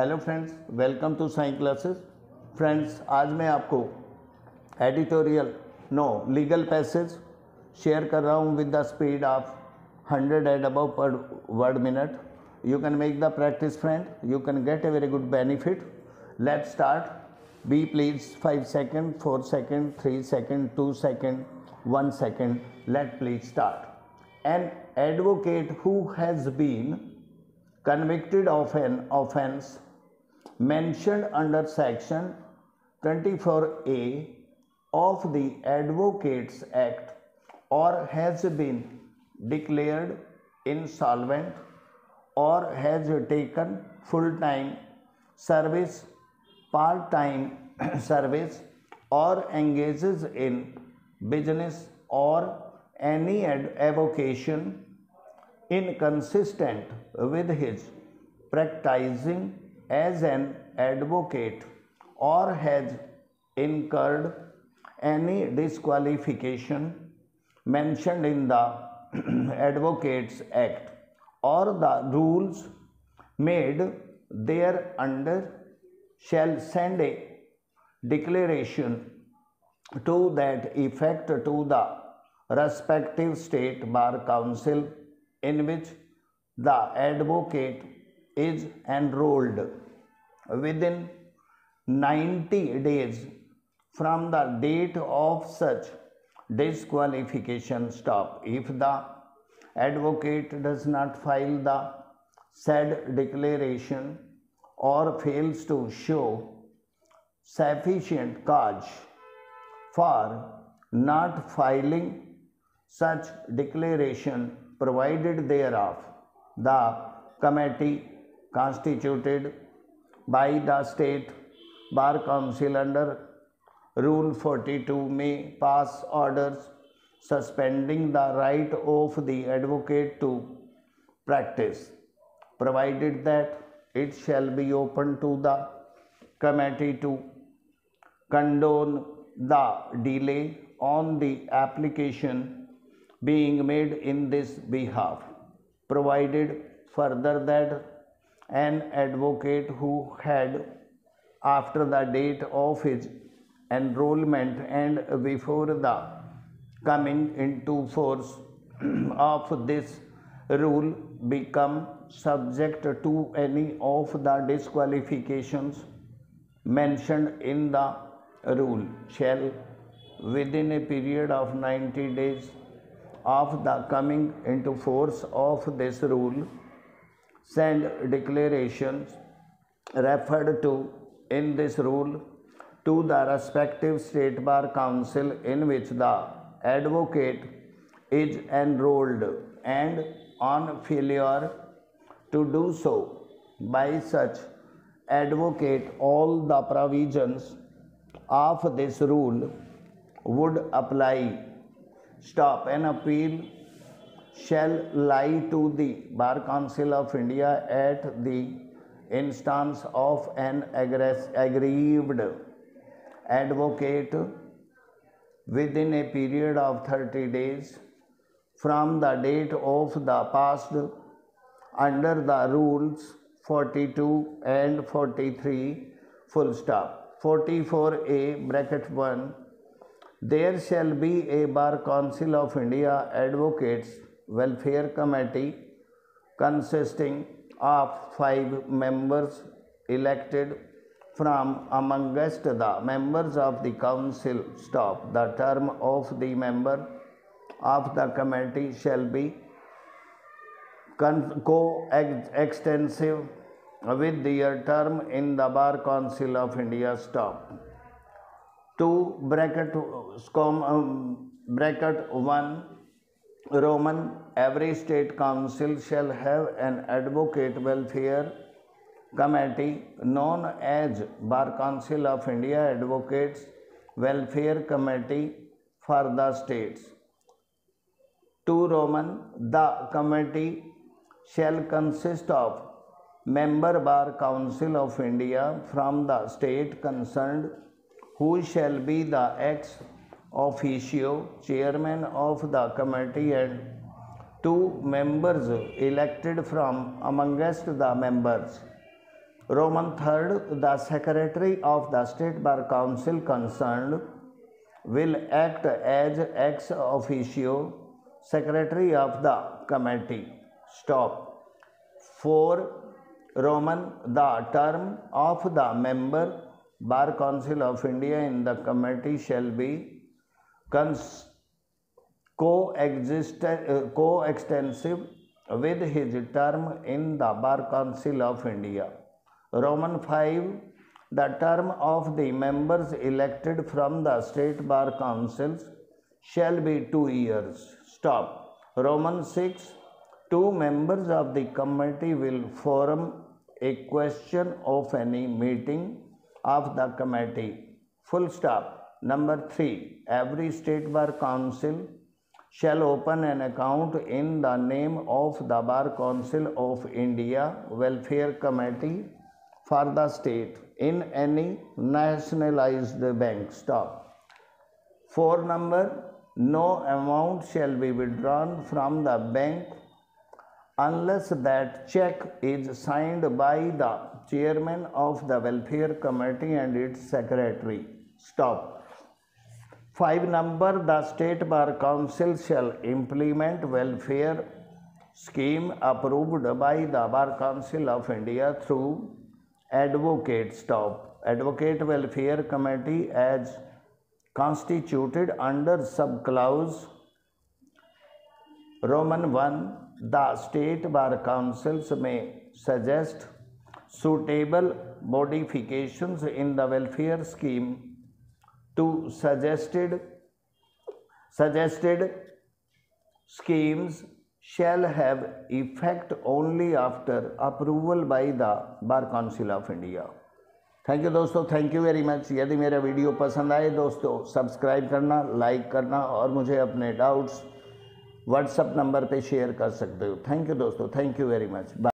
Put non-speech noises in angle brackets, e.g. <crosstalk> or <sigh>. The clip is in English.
Hello friends welcome to science classes friends आज मैं आपको editorial no legal passage share कर रहा हूँ with the speed of 100 and above per word minute you can make the practice friend you can get a very good benefit let start be please five second four second three second two second one second let please start N advocate who has been convicted of an offense mentioned under section 24a of the advocates act or has been declared insolvent or has taken full time service part time <clears throat> service or engages in business or any avocation inconsistent with his practicing as an advocate or has incurred any disqualification mentioned in the <clears throat> Advocates Act or the rules made thereunder shall send a declaration to that effect to the respective state bar council in which the advocate is enrolled within 90 days from the date of such disqualification stop. If the advocate does not file the said declaration or fails to show sufficient cause for not filing such declaration provided thereof the committee constituted by the state bar council under rule 42 may pass orders suspending the right of the advocate to practice provided that it shall be open to the committee to condone the delay on the application being made in this behalf, provided further that an advocate who had, after the date of his enrollment and before the coming into force <clears throat> of this rule become subject to any of the disqualifications mentioned in the rule. Shall within a period of 90 days of the coming into force of this rule send declarations referred to in this rule to the respective state bar council in which the advocate is enrolled and on failure to do so by such advocate all the provisions of this rule would apply. Stop an appeal shall lie to the bar council of india at the instance of an aggrieved advocate within a period of 30 days from the date of the past under the rules 42 and 43 full stop. 44a bracket 1 there shall be a bar council of india advocates welfare committee consisting of five members elected from amongst the members of the council. Stop. The term of the member of the committee shall be co-extensive with their term in the bar council of india. Stop. 2 bracket um, bracket 1 roman every state council shall have an advocate welfare committee known as bar council of india advocates welfare committee for the states. 2 roman the committee shall consist of member bar council of india from the state concerned who shall be the ex officio chairman of the committee and two members elected from amongst the members Roman third, the secretary of the State Bar Council concerned will act as ex officio secretary of the committee. Stop. 4. Roman, the term of the member Bar Council of India in the committee shall be cons- uh, Uh, coextensive with his term in the Bar Council of India. Roman 5 The term of the members elected from the state bar councils shall be two years. Stop. Roman 6 Two members of the committee will form a question of any meeting of the committee. Full stop. Number 3 Every state bar council shall open an account in the name of the Bar Council of India Welfare Committee for the state in any nationalized bank. Stop. 4 number No amount shall be withdrawn from the bank unless that check is signed by the chairman of the welfare committee and its secretary. Stop. 5 number the state bar council shall implement welfare scheme approved by the bar council of india through advocate stop. Advocate welfare committee as constituted under subclause roman 1 the state bar councils may suggest suitable modifications in the welfare scheme to suggested suggested schemes shall have effect only after approval by the bar council of india. Thank you दोस्तों. Thank you very much यदि मेरा video पसंद आए दोस्तों subscribe करना like करना और मुझे अपने डाउट्स व्हाट्सएप नंबर पे शेयर कर सकते हो. थैंक यू दोस्तों. Thank you very much